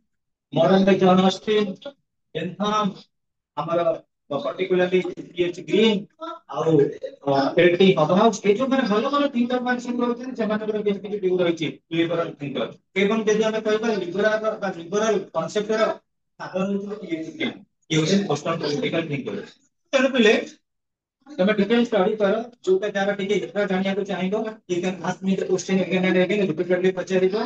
ମଡର୍ନ ଜନ ଅଷ୍ଟିନ ଆମର ପର୍ଟିକୁଲାରଲି ସିଏଚ୍ ଗ୍ରୀନ୍ ଆଉ ଏଟି ହବହାଉସ୍ ଏ ଯୋଉମାନେ ଭଲ ଭଲ ଥିଙ୍କର ମାନେ ସବୁ ରହୁଛନ୍ତି ସେମାନେ କିଛି କିଛି ଡ୍ୟୁ ରହିଛି ଲିବରାଲ ଥିଙ୍କର ଏବଂ ଯଦି ଆମେ କହିବା ଲିବରାଲ ବା ଲିବରାଲ କନସେପ୍ଟର ସାଧାରଣ ଇଏ ହଉଛନ୍ତି ପର୍ସନାଲ ପଲିଟିକାଲ ଥିଙ୍କର ତେଣୁ ପିଲେ તમે ડિટેલ સ્ટડી કરો જો કે તારા ઠીક એટલા જાણ્યા તો ચાહીદો એક ખાસ minute question again and again repeatedly પચારી દો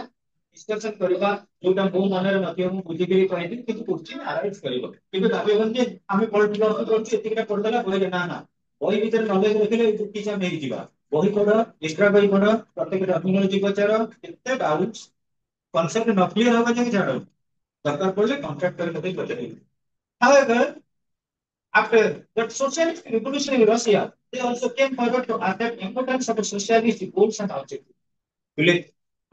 ડિસ્કશન કરવા જોટા બહુ મનર નથી હું બુદ્ધિ કરી પાઈલી କିନ୍ତୁ ક્વેશ્ચન આરાઇઝ કરીବ କିନ୍ତୁ દાବି બંને ଆମେ ପଲିଟିକାଲ ଅର୍ଥ କରୁଛି ଏତିକିଟା ପଢଦେଲା କହିଲେ ନା ନା ବହି ଭିତରେ ନଲେଜ ରଖିଲେ କିଛି ଆମେ ହେଇଯିବା ବହି ପଢ ଏକ୍ସଟ୍ରା ବହି ପଢ ପ୍ରତ୍ୟେକ ଟର୍ମିନୋଲୋଜି ପଚାର କେତେ ଡାଉଟ୍ କନସେପ୍ଟ ନ କ୍ଲିୟର ହବ ଯାଇକି ଛାଡ ଦରକାର ପଡିଲେ କଣ୍ଟ୍ରାକ୍ଟ କରି ମୋତେ ପଚାରିବି however After the socialist revolution in Russia, they also came forward to assert importance of socialist goals and objectives. ହେଲେ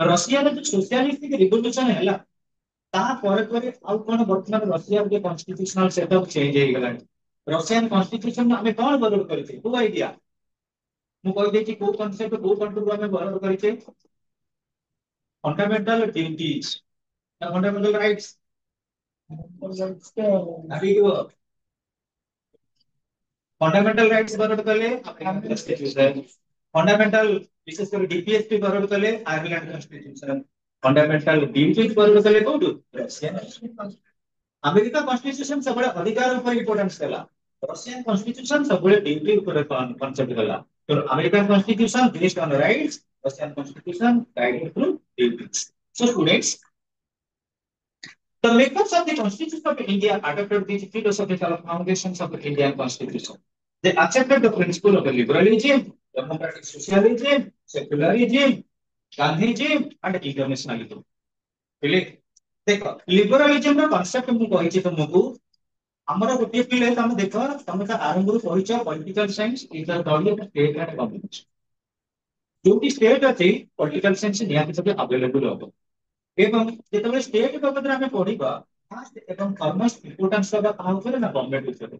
ରଷିଆର ଯୋଉ ସୋସିଆଲିଷ୍ଟିକ ରିଭଲ୍ୟୁସନ ହେଲା ତା ପରେ ପରେ ଆଉ କଣ ବର୍ତ୍ତମାନ ରଷିଆ ଗୋଟେ କନଷ୍ଟିଟ୍ୟୁସନାଲ ସେଟଅପ୍ ଚେଞ୍ଜ ହେଇଗଲାଣି ରଷିଆନ କନଷ୍ଟିଟ୍ୟୁସନ ଆମେ କଣ ବଦଳ କରିଛେ କୋଉ ଆଇଡିଆ ମୁଁ କହିଦେଇଛି କୋଉ କନସେପ୍ଟ କୋଉ କଣ୍ଟ୍ରିରୁ ଆମେ ବଦଳ କରିଛେ fundamental duties fundamental rights fundamental rights borrowed कले आपल्याला कॉन्स्टिट्यूशन फंडामेंटल विशेष कर डीपीएसपी बरोड कले Ireland constitution fundamental duties borrowed कले कोण अमेरिका कॉन्स्टिट्यूशन सगळ्या अधिकार उपर इम्पोर्टन्स केला रशियन कॉन्स्टिट्यूशन सगळे ड्युटी उपर कॉन्सेप्ट केला तो American constitution based on rights Russian constitution guided through duties so students The makers of the Constitution of India adopted these philosophical foundations of the Indian Constitution. They accepted the principle of the liberalism, democratic socialism, secularism, Gandhiji, and internationalism. Really? देख लिबरालिजम ର concept ମୁଁ କହିଛି ତମକୁ ଆମର ଗୋଟିଏ ପିଲା ତମେ ଦେଖ ତମେ ତ ଆରମ୍ଭରୁ କହିଛ political science is a study of state and government ଯୋଉଠି ଷ୍ଟେଟ୍ ଅଛି ପଲିଟିକାଲ ସାଇନ୍ସ ନିହାତି ସବୁ ଆଭେଲେବୁଲ ହବ ଏବଂ ଯେତେବେଳେ ଷ୍ଟେଟ୍ ବାବଦରେ ଆମେ ପଢିବା ଫାଷ୍ଟ ଏବଂ ଫର୍ମୋଷ୍ଟ ଇମ୍ପୋର୍ଟାନ୍ସ ଦେବା କାହା ଉପରେ ନା ଗଭର୍ଣ୍ଣମେଣ୍ଟ ଉପରେ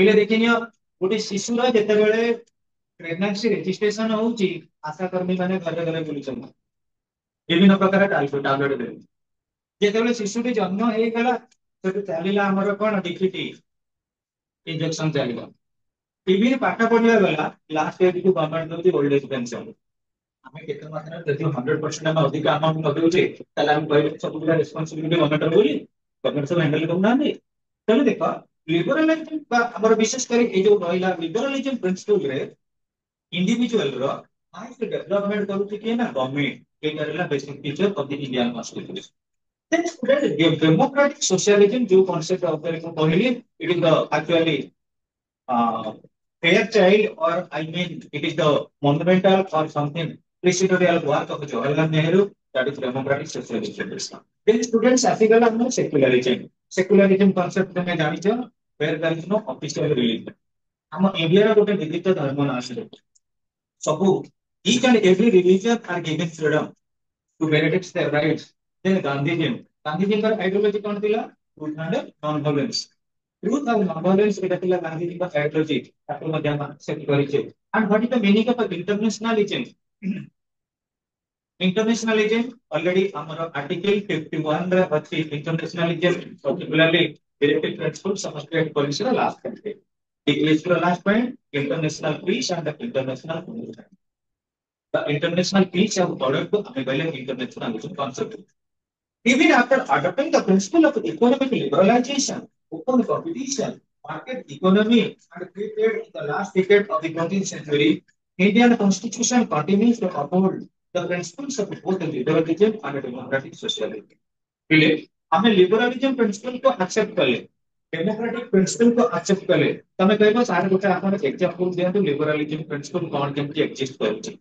ପିଲେ ଦେଖିନିଅ ଗୋଟେ ଶିଶୁର ଯେତେବେଳେ ପ୍ରେଗନାନ୍ସି ରେଜିଷ୍ଟ୍ରେସନ ହଉଛି ଆଶାକର୍ମୀ ମାନେ ଘରେ ଘରେ ବୁଲୁଛନ୍ତି ବିଭିନ୍ନ ପ୍ରକାର ଟାବଲେଟ ଦେବେ ଯେତେବେଳେ ଶିଶୁଟି ଜନ୍ମ ହେଇଗଲା ସେଠୁ ଚାଲିଲା ଆମର କଣ ଡିକିଟି ଇଞ୍ଜେକ୍ସନ ଚାଲିବ ଟିଭିରେ ପାଠ ପଢିବା ବେଳା ଲାଷ୍ଟ ଇୟରକୁ ଗଭର୍ଣ୍ଣମେଣ୍ଟ ଦଉଛି ଓଲ୍ଡ ଏଜ୍ ପେନସନ ଆମେ କେତେ ମାତ୍ରାରେ ଯଦି ହଣ୍ଡ୍ରେଡ ପରସେଣ୍ଟ ଆମେ ଅଧିକ ଆମାଉଣ୍ଟ ଲଗେଉଛେ ତାହେଲେ ଆମେ କହିଲେ ସବୁ ପିଲା ରେସ୍ପନ୍ସିବିଲିଟି ଗଭର୍ଣ୍ଣମେଣ୍ଟର ବୋଲି ଗଭର୍ଣ୍ଣମେଣ୍ଟ ସବୁ ହ୍ୟାଣ୍ଡେଲ କରୁନାହାନ୍ତି ତେଣୁ ଦେଖ ଲିବରାଲିଜମ ବା ଆମର ବିଶେଷ କରି ଏଇ ଯୋଉ ରହିଲା ଲିବରାଲିଜମ ପ୍ରିନ୍ସିପଲରେ ଇଣ୍ଡିଭିଜୁଆଲର ଫାଷ୍ଟ ଡେଭଲପମେଣ୍ଟ କରୁଛି କିଏ ନା ଗଭର୍ଣ୍ଣମେଣ୍ଟ ଏଇଟା ରହିଲା basic feature of the Indian constitution Then students, democratic socialism, जो concept of the कहली, it is the actually uh, Fairchild or I mean it is the monumental or something presidentorial work of Jawaharlal Nehru that is democratic socialism. Then students, आसिकला हमने secularism, secularism concept में जानी चाहिए where there is no official religion. ଆମ ଇଣ୍ଡିଆର ଗୋଟେ ବିବିଧ ଧର୍ମ ନାଶରେ ସବୁ each and every religion are given freedom to benefit their rights. Then Gandhiji, ଗାନ୍ଧୀଜୀଙ୍କର ଆଇଡିଓଲୋଜି କ'ଣ ଥିଲା truth and non violence truth ଆଉ ନନ୍ ଭାଇଲେନ୍ସ ଏଇଟା ଥିଲା ଗାନ୍ଧୀଜୀଙ୍କ ଆଇଡିଓଲୋଜି ତାକୁ ମଧ୍ୟ ଆମେ ଆକ୍ସେପ୍ଟ କରିଛେ and what is the meaning of internationalism internationalism already ଆମର ଆର୍ଟିକଲ ଫିଫ୍ଟି ୱାନ୍ରେ ଅଛି internationalism particularly derivative principle substrate positional last country. The issue last point, international peace and the international convention. The international peace have ordered to available international concept. Even after adopting the principle of economic liberalization, open competition, market economy, and free trade in the last decade of the 20th century, Indian constitution continues to uphold the principles of both liberalism and democratic socialism. Really, हमें liberalism principle को accept कर ले democratic principal को accept कर ले तमे कहबो सारे गोटे आपन एग्जांपल दे तो लिबरलिज्म प्रिंसिपल कोन केमति एक्जिस्ट करउ छी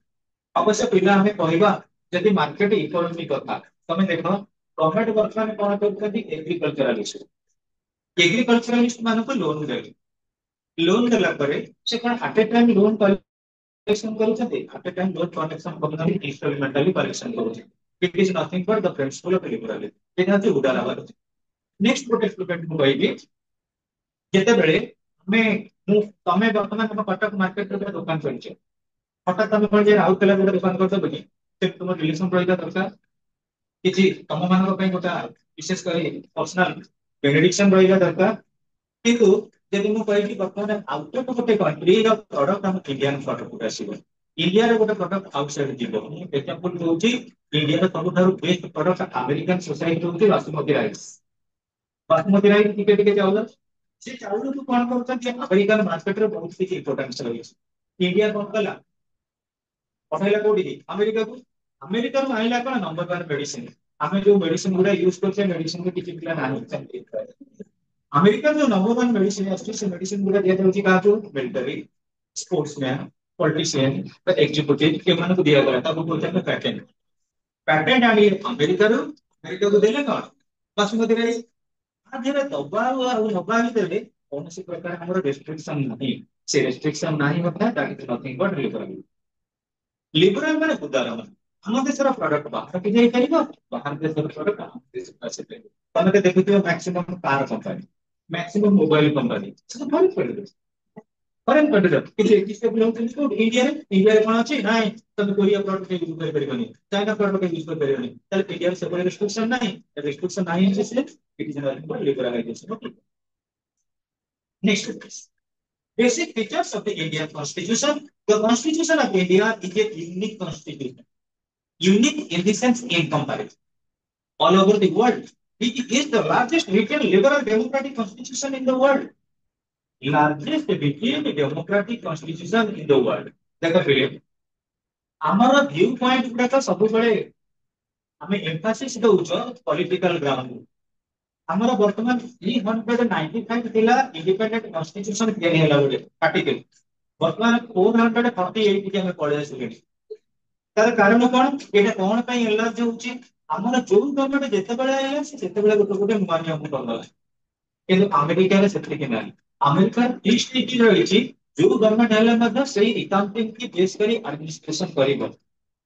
अवश्य पिना हमें कहबा यदि मार्केट इकोनॉमी कथा तमे देखो प्रॉफिट वर्तमान कोन करथि एग्रीकल्चरलिस्ट एग्रीकल्चरलिस्ट मान को लोन दे लोन देला परे से कण हाटे टाइम लोन कलेक्शन करउ छथि हाटे टाइम लोन कलेक्शन करना इंस्ट्रूमेंटली कलेक्शन करउ It is nothing but the principle of liberalism. એનાથી ઉદાહરણ છે નેક્સ્ટ પ્રોટેસ્ટ મુવમેન્ટ નું કહીએ જેતેବେଳେ અમે હું તમે ବର୍ତ୍ତମାନ કટક માર્કેટ રે દુકાન કરી છે કટક તમે પણ જે આઉટ પેલા ଗୋଟେ દુକାન કરଛ બକି ସେ ତୁମ ରିଲେସନ୍ ରହିବା ଦରକାର କିଛି ତମମାନଙ୍କ ପାଇଁ ଗୋଟେ ବିଶେଷ କରି ପର୍ସନାଲ ବେନେଡିକ୍ସନ ରହିବା ଦରକାର କିନ୍ତୁ ଯଦି ମୁଁ କହିବି ବର୍ତ୍ତମାନ ଆଉଟ୍ ଅଫ୍ ଗୋଟେ କଣ୍ଟ୍ରିର ପ୍ରଡକ୍ଟ ଆମ ଇଣ୍ଡିଆନ୍ ପ୍ରଡକ୍ଟକୁ ଆସିବ इंडिया गोटे प्रडक्ट आउटसाइड जीव एक्जाम्पल इंडिया सब best product American society basmati rice basmati rice चाउल से चाउल को कौन करमेरिकान मार्केट बहुत किसी इंपोर्टा रही इंडिया कौन कला पठला कौट आमेरिका को आमेरिका को आईला कौन नंबर वन मेड आम जो मेड यूज कर आमेरिका जो नंबर वन मेड मेड दिखाई क्या military sportsman politician, the executive, ఏమనకు దియగలరు తప్పకుండా ప్యాటెంట్ ప్యాటెంట్ అని అమెరికారు అమెరికాకు దేలేక ବାସୁମତୀରେ ଆଧିରେ ଦବାରୁ ଆଉ ନବା ଭିତରେ କୌଣସି ପ୍ରକାର ଆମର ରେଷ୍ଟ୍ରିକ୍ସନ ନାହିଁ ସେ ରେଷ୍ଟ୍ରିକ୍ସନ ନାହିଁ ମଧ୍ୟ ତା ଭିତରେ ନଥିଂ ବଟ୍ ଲିବରାଲ ଲିବରାଲ ମାନେ ଉଦାର ମାନେ ଆମ ଦେଶର ପ୍ରଡକ୍ଟ ବାହାରକୁ ଯାଇପାରିବ ବାହାର ଦେଶର ପ୍ରଡକ୍ଟ ଆମ ଦେଶକୁ ଆସିପାରିବ ତମେ ଦେଖୁଥିବ maximum car company maximum mobile company ସବୁ ଭଲ ପଡ଼ିବ ଫରେନ୍ କଣ୍ଟ୍ରିର କିଛି କିଛି ବିଲଙ୍ଗ୍ ଟୁ ଇଣ୍ଡିଆରେ ଇଣ୍ଡିଆରେ କ'ଣ ଅଛି ନାହିଁ ତମେ କୋରିଆ ପ୍ରଡକ୍ଟ ୟୁଜ୍ କରିପାରିବନି ଚାଇନା ପ୍ରଡକ୍ଟ ୟୁଜ୍ କରିପାରିବନି ତାହେଲେ ଇଣ୍ଡିଆରେ ସେପରି ରେଷ୍ଟ୍ରିକ୍ସନ୍ ନାହିଁ ରେଷ୍ଟ୍ରିକ୍ସନ୍ ନାହିଁ ହେଇଛି citizen or labor organization. Okay. Next please. Basic features of the Indian Constitution. The Constitution of India is a unique constitution. Unique in the sense in comparison. All over the world. It is the largest written liberal democratic constitution in the world. largest became a democratic constitution in the world. देखो ଆମର view point ଗୁଡାକ ସବୁବେଳେ ଆମେ emphasis ଦଉଛ political ground ଆମର ବର୍ତ୍ତମାନ three hundred ninety five ଥିଲା independent constitution ତିଆରି ହେଲା ଗୋଟେ ପାର୍ଟିକଲ ବର୍ତ୍ତମାନ ଫୋର ହଣ୍ଡ୍ରେଡ ଫର୍ଟି ଏଇଟ୍ ଆମେ ପଳେଇ ଆସିଲେଣି ତାର କାରଣ କଣ ଏଇଟା କଣ ପାଇଁ ଏଲାର୍ଜ ହଉଛି ଆମର ଯୋଉ ଗଭର୍ଣ୍ଣମେଣ୍ଟ ଯେତେବେଳେ ଆଇଲା ସେ ସେତେବେଳେ ଗୋଟେ ଗୋଟେ ନୂଆ ନିୟମ କରିଦେଲା କିନ୍ତୁ ଆମେରିକାରେ ସେତିକି ନାହିଁ આમેરિકન ઈસ્ટ નીતિ ରହିଛି ଯୋଉ ଗଭର୍ଣ୍ଣମେଣ୍ଟ ହେଲେ ମଧ୍ୟ ସେଇ ଏକାଉଣ୍ଟିଂ କି ବେସ୍ କରି ଆଡମିନିଷ୍ଟ୍ରେସନ କରିବ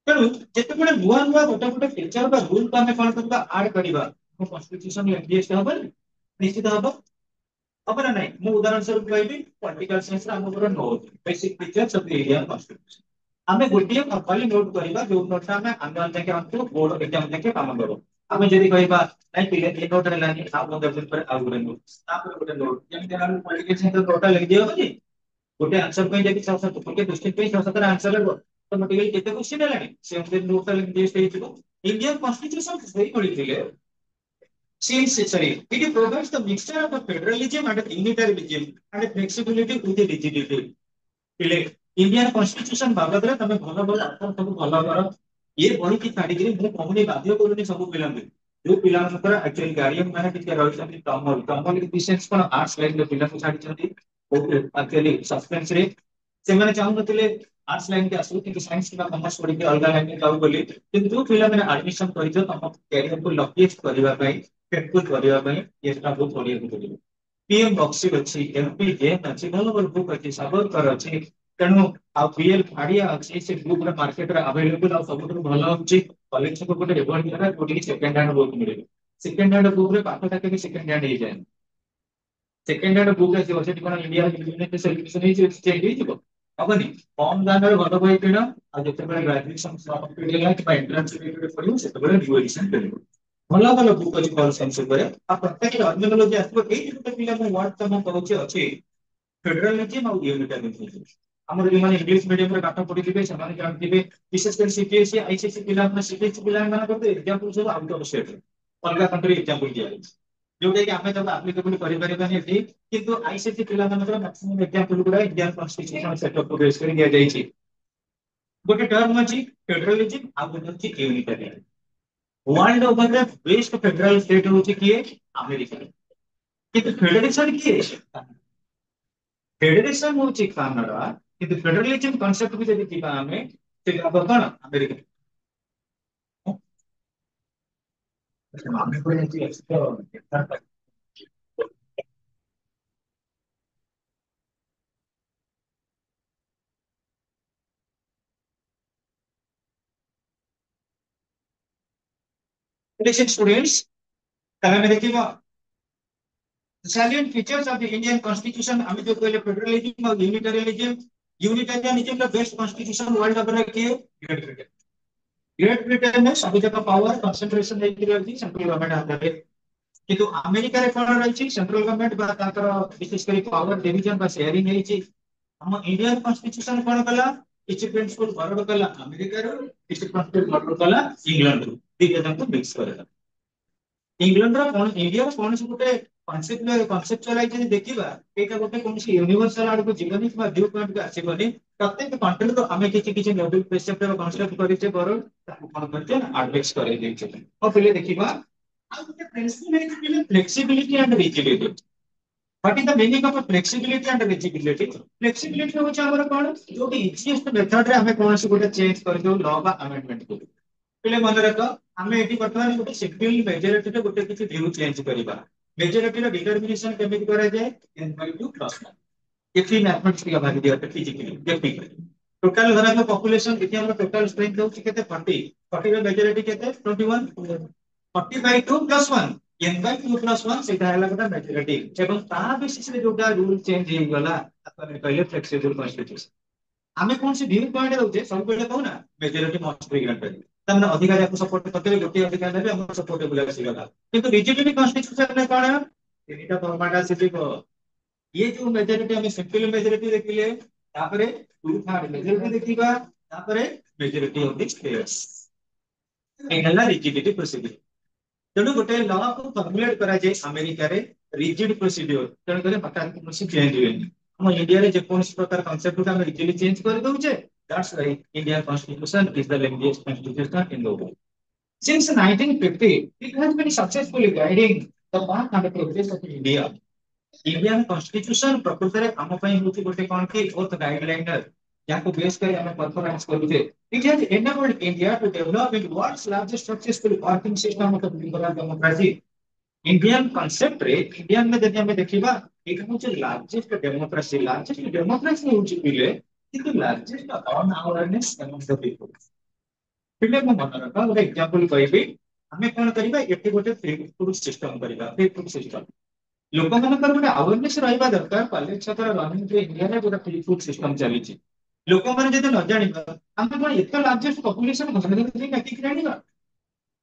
ତେଣୁ ଯେତେବେଳେ ନୂଆ ନୂଆ ଗୋଟେ ଗୋଟେ ଫିଚର ବା ରୁଲକୁ ଆମେ କଣ କରିବା ଆଡ୍ କରିବା ଆମ କନଷ୍ଟିଟ୍ୟୁସନ ଏମଡିଏସ୍ ହବନି ନିଶ୍ଚିତ ହବ ହବ ନା ନାଇଁ ମୁଁ ଉଦାହରଣ ସ୍ୱରୂପ କହିବି ପଲିଟିକାଲ ସାଇନ୍ସରେ ଆମ ଉପରେ note basic features of India constitution ଆମେ ଗୋଟିଏ ଖାଲି ନୋଟ କରିବା ଯୋଉ ନୋଟଟା ଆମେ ଆନୁଆଲ ଯାକେ ଆମକୁ ବୋର୍ଡ ଏକ୍ଜାମ ଯାକେ କାମ କରିବ আমি যদি কইবা নাকি এই নোটরে লাগি আপ ওদের পরে আগুরে নোট তারপরে গোটে নোট যেমন আমি পলিটিক্স সাইন্স নোটটা লিখ দিও কি গোটে আনসার কই যাকি সব সব গোটে কোশ্চেন কই সব সব আনসার হবো তো মতে গেলে কেতে কোশ্চেন লাগে সে ওদের নোটটা লিখ দিয়ে সেই ছিল ইন্ডিয়ান কনস্টিটিউশন সেই করে দিলে Since sorry, it provides the mixture of the federalism and unitarianism and flexibility with the rigidity. Indian constitution बाबद रे तमे भलो भलो सब भलो करो ये policy category में common एक आती है कोई सबको belong जो ପିଲାଙ୍କ ଦ୍ୱାରା actually guardian ମାନେ ଟିକେ ରହିଛନ୍ତି common common decisions କଣ art slide ରେ ପିଲାଙ୍କୁ ଛାଡିଛନ୍ତି actually suspense ରେ ସେମାନେ ଚାହୁଁନଥିଲେ ଆର୍ଟ୍ସ ଲାଇନ୍ କି ଆସୁ କିନ୍ତୁ ସାଇନ୍ସ କିମ୍ବା କମର୍ସ ପଢିକି ଅଲଗା ଲାଇନ୍ ରେ ଯାଉ ବୋଲି କିନ୍ତୁ ପିଲାମାନେ ଆଡମିସନ କରିଛ ତମ କ୍ୟାରିୟରକୁ ଲକିଏଷ୍ଟ କରିବା ପାଇଁ ଫେଟଫୁଲ କରିବା ପାଇଁ ଏକ୍ସଟ୍ରା ବୁକ୍ ପଢିବାକୁ ପଡିବ ପିଏମ୍ ବକ୍ସିଲ ଅଛି ଏମ୍ପି ଜେନ୍ ଅଛି ଭଲ ଭଲ ବୁକ୍ ଅଛି ସାବରକର ଅଛି ତେଣୁ ଆଉ ବିଏଲ୍ ଫାଡ଼ିଆ ଅଛି ସେ ବି ପୁରା ମାର୍କେଟରେ ଆଭେଲେବୁଲ ଆଉ ସବୁଠୁ ଭଲ ହଉଛି ଛକ ଗୋଟେ ଏଭଳି ଜାଗା ଯୋଉଠିକି ସେକେଣ୍ଡ ହ୍ୟାଣ୍ଡ ବୁକ୍ ମିଳିବ ସେକେଣ୍ଡ ହ୍ୟାଣ୍ଡ ବୁକ୍ରେ ପାଖାପାଖି ବି ସେକେଣ୍ଡ ହ୍ୟାଣ୍ଡ ହେଇଯାଏ ସେକେଣ୍ଡ ହ୍ୟାଣ୍ଡ ବୁକ୍ ଆସିବ ସେଠି କଣ ଇଣ୍ଡିଆ ସେଲିବ୍ରେସନ ହେଇଯିବ ଚେଞ୍ଜ ହେଇଯିବ ହବନି କମ ଦାମରେ ଭଲ ବହି କିଣ ଆଉ ଯେତେବେଳେ ଗ୍ରାଜୁଏସନ ସମାପ୍ତ ହେଲା କିମ୍ବା ଏଣ୍ଟ୍ରାନ୍ସ ପିରିୟଡରେ ପଡ଼ିବ ସେତେବେଳେ ରିୟୁ ଏଡିସନ ଭଲ ଭଲ ବୁକ୍ ଅଛି ଭଲ ସାଇନ୍ସ ଉପରେ ଆଉ ପ୍ରତ୍ୟେକ ଅନ୍ୟଲୋଜି ଆସିବ ଏଇ ଦୁଇଟା ପିଲା ମୁଁ ୱାର୍ଡ ତମ କହୁଛି ଅଛି ଫେଡେରାଲିଜିମ୍ ଆଉ ୟୁନିଟାରିଜିମ୍ আমাদের মানে ইংলিশ মিডিয়াম করে কাটটা পড়ে দিবে সেখানে গ্রাম দিবে বিশেষ করে সিপিএসসি আইসিএসসি পিলা আমরা সিপিএসসি পিলা মানে করতে এক্সাম্পল সব আউট অফ স্টেট অলগা কান্ট্রি এক্সাম্পল দিয়া যাচ্ছে ଯୋଉଟା କି ଆମେ ତାକୁ ଆପ୍ଲିକେବୁଲ କରିପାରିବାନି ଏଠି କିନ୍ତୁ ଆଇସିସି ପିଲାମାନଙ୍କର ମ୍ୟାକ୍ସିମମ୍ ଏକ୍ସାମ୍ପଲ ଗୁଡା ଇଣ୍ଡିଆନ କନଷ୍ଟିଚ୍ୟୁସନ ସେଟଅପକୁ ବେସ୍ କରି ଦିଆଯାଇଛି ଗୋଟେ ଟର୍ମ ଅଛି ଫେଡେରାଲିଜିମ୍ ଆଉ ଗୋଟେ ହେଉଛି ୟୁନିଟାରିଆନ ୱାର୍ଲଡ ଓଭରରେ ବେଷ୍ଟ ଫେଡେରାଲ ଷ୍ଟେଟ୍ ହେଉଛି କିଏ ଆମେରିକା କିନ୍ତୁ ଫେଡେରେସନ କିଏ ଫେଡେରେସନ ହେଉଛି କାନାଡା କିନ୍ତୁ ଫେଡେରାଲିଜମ କନସେପ୍ଟକୁ ଯଦି ଯିବା ଆମେ ସେଟା ହବ କଣ ଆମେରିକା ଆମେ students ତାହେଲେ ଆମେ ଦେଖିବା salient features of the Indian constitution ଆମେ ଯୋଉ କହିଲେ federalism ଆଉ unitarianism unitarianism the best constitution world का के ग्रेट ब्रिटेन ग्रेट ब्रिटेन में सभी जगह पावर कंसंट्रेशन रही रही सेंट्रल गवर्नमेंट आधारे किंतु अमेरिका रे कोण रही सेंट्रल गवर्नमेंट बा ताकर विशेष करी पावर डिवीजन बा शेयरिंग हेची हम इंडियन कॉन्स्टिट्यूशन कोण कला किसी प्रिंसिपल फॉरवर्ड कला अमेरिका रो किसी प्रिंसिपल फॉरवर्ड कला इंग्लैंड रो दी जगह मिक्स करला इंग्लैंड रो कोण इंडिया कोण से गुटे କନସେପ୍ଟୁଆଲ କନସେପ୍ଟୁଆଲାଇଜ ଯଦି ଦେଖିବା ଏଇଟା ଗୋଟେ କୌଣସି ୟୁନିଭର୍ସାଲ ଆଡକୁ ଯିବନି କିମ୍ବା ଡ୍ୟୁ ପଏଣ୍ଟକୁ ଆସିବନି ପ୍ରତ୍ୟେକ କଣ୍ଟ୍ରିରୁ ଆମେ କିଛି କିଛି ମଡ୍ୟୁଲ ପ୍ରେସେପ୍ଟର କନସେପ୍ଟ କରିଛେ ବରଂ ତାକୁ କଣ କରିଛେ ଆଡଭାଇସ୍ କରାଇ ଦେଇଛେ ହଉ ପିଲେ ଦେଖିବା ଆଉ ଗୋଟେ ପ୍ରିନ୍ସିପଲ ହେଇଛି ପିଲେ flexibility and rigidity What is the meaning of flexibility and rigidity? Flexibility ହେଉଛି ଆମର କ'ଣ ଯୋଉଠି easiest method ରେ ଆମେ କୌଣସି ଗୋଟେ change କରିଦେଉ law ବା amendment କରୁ। ପିଲେ ମନେ ରଖ ଆମେ ଏଠି ବର୍ତ୍ତମାନ ଗୋଟେ simple majority ରେ ଗୋଟେ କିଛି view change କରିବା। majority of determination કેવી કરે છે ઇન ટુ ક્લસ્ટર એટલી મેથમેટિક્સની ભાગી દીધી ફિઝિકલી ટેકનિકલી ટોટલ ધરા તો પોપ્યુલેશન એથી આપણે ટોટલ સ્ટ્રેન્થ લઉં છે કેતે 40 40 નો મેજોરિટી કેતે 21 45 two plus 1 n by 2 plus 1 ସେଇଟା ହେଲା ଗୋଟେ ମ୍ୟାଚୁରିଟି ଏବଂ ତା ବେସିସରେ ଯୋଉଟା ରୁଲ ଚେଞ୍ଜ ହେଇଗଲା ଆପଣ କହିଲେ ଫ୍ଲେକ୍ସିବୁଲ କନଷ୍ଟିଟ୍ୟୁସନ ଆମେ କୌଣସି ଭ୍ୟୁ ପଏଣ୍ଟ ରହୁଛେ ସବୁବେଳେ କହୁନା ମେଜରିଟି ମଷ୍ଟ ବି ଗ୍ରାଣ୍ଟେଡ୍ ତାମାନେ ଅଧିକା ଯାକୁ ସପୋର୍ଟ କରିଦେବେ ଗୋଟିଏ ଅଧିକା ନେବେ ଆମର ସପୋର୍ଟେବୁଲ ଆସିଗଲା କିନ୍ତୁ ରିଜିଡିଟି କନଷ୍ଟିଚ୍ୟୁସନରେ କଣ ତିନିଟା ଫର୍ମାଟ ଆସିଯିବ ଇଏ ଯୋଉ ମେଜରିଟି ଆମେ ସିମ୍ପଲ ମେଜରିଟି ଦେଖିଲେ ତାପରେ ଟୁ ଥାର୍ଡ ମେଜରିଟି ଦେଖିବା ତାପରେ ମେଜରିଟି ଅଫ ଦି ଷ୍ଟେଟ୍ସ ଏଇ ହେଲା ରିଜିଡିଟି ପ୍ରୋସିଡିଓର ତେଣୁ ଗୋଟେ କୁ ଫର୍ମୁଲେଟ୍ କରାଯାଏ ଆମେରିକାରେ ରିଜିଡ ପ୍ରୋସିଡିଓର ତେଣୁ କରି ହଠାତ୍ କୌଣସି ଚେଞ୍ଜ ହୁଏନି ଆମ ଇଣ୍ଡିଆରେ ଯେକୌଣସି ପ୍ରକାର କନସେପ୍ଟକୁ ଆମେ ରିଜିଡି ଚେଞ୍ଜ କରିଦଉଛେ That's why right. Indian constitution is the longest constitution in the world. Since 1950, it has been successfully guiding the path and the progress of India. Indian constitution ପ୍ରକୃତରେ ଆମ ପାଇଁ ହେଉଛି ଗୋଟେ କ'ଣ କି ଓଥ ଗାଇଡଲାଇନର ଯାହାକୁ ବେସ୍ କରି ଆମେ ପରଫର୍ମାନ୍ସ କରୁଛେ it has enabled India to develop in world's largest successful working system of liberal democracy Indian କନସେପ୍ଟରେ ଇଣ୍ଡିଆନରେ ଯଦି ଆମେ ଦେଖିବା ଏଇଟା ହେଉଛି ଲାର୍ଜେଷ୍ଟ ଡେମୋକ୍ରାସି ଲାର୍ଜେଷ୍ଟ ଡେମୋକ୍ରାସି ହେଉଛି ପିଲେ ఇది largest on awareness among the people. ପିଲେ ମୁଁ ମନେ ରଖ ଗୋଟେ ଏକ୍ଜାମ୍ପଲ କହିବି ଆମେ କଣ କରିବା ଏଠି ଗୋଟେ ଫେସବୁକ୍ ସିଷ୍ଟମ କରିବା ଫେସବୁକ୍ ସିଷ୍ଟମ ଲୋକମାନଙ୍କର ଗୋଟେ ଆୱାରନେସ୍ ରହିବା ଦରକାର କଲେଜ ଛକର ରନିଂ ଇଣ୍ଡିଆରେ ଗୋଟେ ଫେସବୁକ୍ ସିଷ୍ଟମ ଚାଲିଛି ଲୋକମାନେ ଯଦି ନ ଜାଣିବା ଆମେ କଣ ଏତେ ଲାର୍ଜେଷ୍ଟ ପପୁଲେସନ୍ ଘରେ ଧରି ଜାଣିବା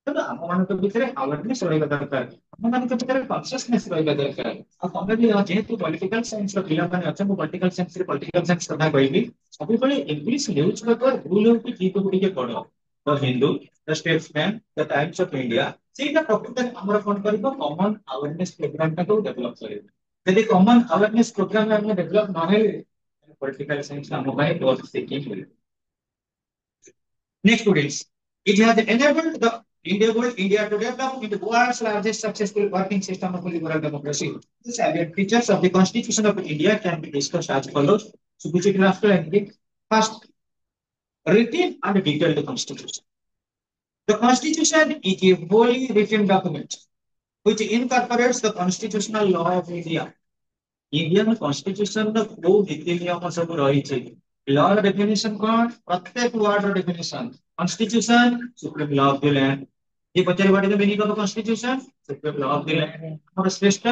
కదా అమ్మవానికి పిలిచారు అవన్నీ చూడగలుగుతారు అమ్మవానికి పిలిచారు కాన్షియస్నెస్ చూడగలుగుతారు ఆ ఫార్ములా ଯେହେତୁ పొలిటికల్ సైన్స్ లో పిల్లలని వచ్చాము పొలిటికల్ సైన్స్ ରେ పొలిటికల్ సైన్స్ କଥା କହିବି ସବୁବେଳେ ଇଂଲିଶ ନ୍ୟୁଜ୍ ପେପର ରୁଲ୍ ହେଉଛି ଗୀତକୁ ଟିକେ ପଢ the Hindu the Statesman the Times of India ସେଇଟା ପ୍ରକୃତରେ ଆମର କ'ଣ କରିବ କମନ୍ ଆୱାରନେସ୍ ପ୍ରୋଗ୍ରାମଟାକୁ ଡେଭଲପ କରିବ ଯଦି କମନ୍ ଆୱାରନେସ୍ ପ୍ରୋଗ୍ରାମ ଆମେ ଡେଭଲପ ନ ହେଲେ ପଲିଟିକାଲ ସାଇନ୍ସ ଆମ ପାଇଁ ବହୁତ ଶିଖି ମିଳିବ next students it has enabled the enabled India to develop into the world's largest successful working system of liberal democracy. The salient features of the Constitution of India can be discussed as follows. So, which is after anything. First, written and detailed Constitution. The Constitution is a wholly written document which incorporates the constitutional law of India. Indian Constitution को नीति नियम सब रही Law definition कौन प्रत्येक word definition constitution supreme law of the land ये बच्चे पचार तो मेनी का constitution supreme law of the land हमर श्रेष्ठ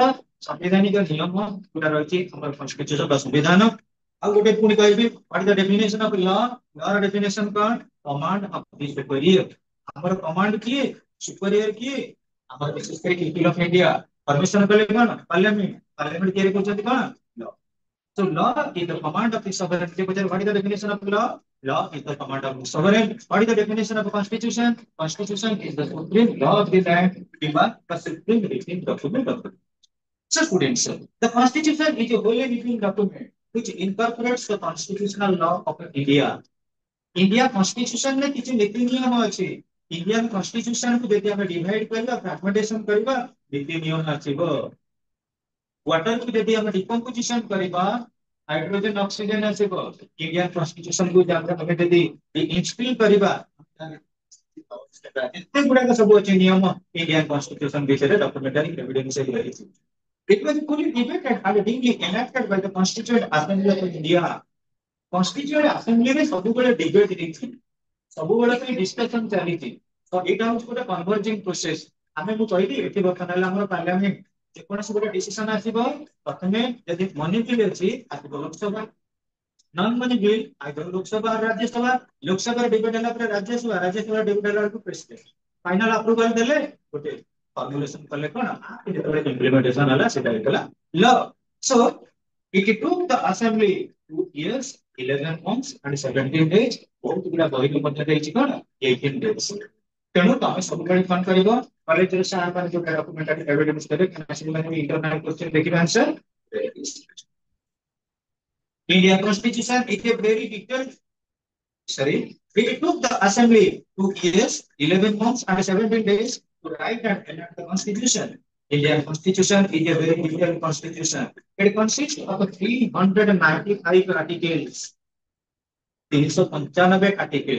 संवैधानिक नियम पूरा रही हमर कॉन्स्टिट्यूशन का संविधान आ गोटे पुनी कहबी भी इज का डेफिनेशन ऑफ लॉ लॉ का डेफिनेशन कौन कमांड ऑफ द सुपीरियर हमर कमांड किए सुपीरियर किए हमर विशेष करके किंग ऑफ इंडिया परमिशन कले कौन पार्लियामेंट पार्लियामेंट तैयारी करछति कौन law So law is the command of the sovereign. What is the definition of law? Law is the command of the sovereign. What is the definition of the constitution? Constitution is the supreme law of the land, defined the supreme written document of the land. So students, the constitution is a wholly written document which incorporates the constitutional law of India. India constitution में किसी नीति नियम अछि Indian constitution को जदि हम divide करबा fragmentation करबा नीति नियम आछिबो वाटर की यदि हम डिकम्पोजिशन करवा हाइड्रोजन ऑक्सीजन आसब ये गैस सब्सटीट्यूशन को आम यदि इन्स्टिल करवा ଏତେ ଗୁଡାକ ସବୁ ଅଛି ନିୟମ ଇଣ୍ଡିଆନ କନଷ୍ଟିଟ୍ୟୁସନ ବିଷୟରେ ଡକ୍ୟୁମେଣ୍ଟାରୀ ଏଭିଡେନ୍ସ ରହିଛି It was fully debated and duly enacted by the Constituent Assembly of India. Constituent Assembly ରେ ସବୁବେଳେ debate ହେଇଛି ସବୁବେଳେ ପାଇଁ discussion ଚାଲିଛି ତ ଏଇଟା ହଉଛି ଗୋଟେ converging process ଆମେ ମୁଁ କହିଲି ଏଠି ବର୍ତ୍ତମାନ ହେଲା ଆମର ପାର୍ଲାମେଣ୍ଟ के कोन से बड़ा डिसिजन आसीबो प्रथमे यदि लोकसभा नॉन मॉनिटोर लोकसभा राज्य सभा लोकसभार विधेयकनपर राज्य सभा राज्य सभार विधेयकनलाकू प्रेशेट फाइनल अप्रूवल तले उठे पार्लियामेंटन करले कोन so it took the assembly 2 years 11 months and 17 days बहुत गुडा ତେଣୁ ତମେ ସବୁବେଳେ କଣ କରିବ କଲେଜରେ ସାର୍ ମାନେ ଯୋଉ ଡକ୍ୟୁମେଣ୍ଟାରୀ ଏଭିଡେନ୍ସ ଦେବେ ସେମାନେ ବି ଇଣ୍ଟରନାଲ କ୍ୱେଶ୍ଚନ ଦେଖିବେ answer India Constitution is a very detailed sorry it took the assembly 2 years 11 months and 17 days to write and enact the constitution India constitution is a very detailed constitution it consists of 395 articles 395 article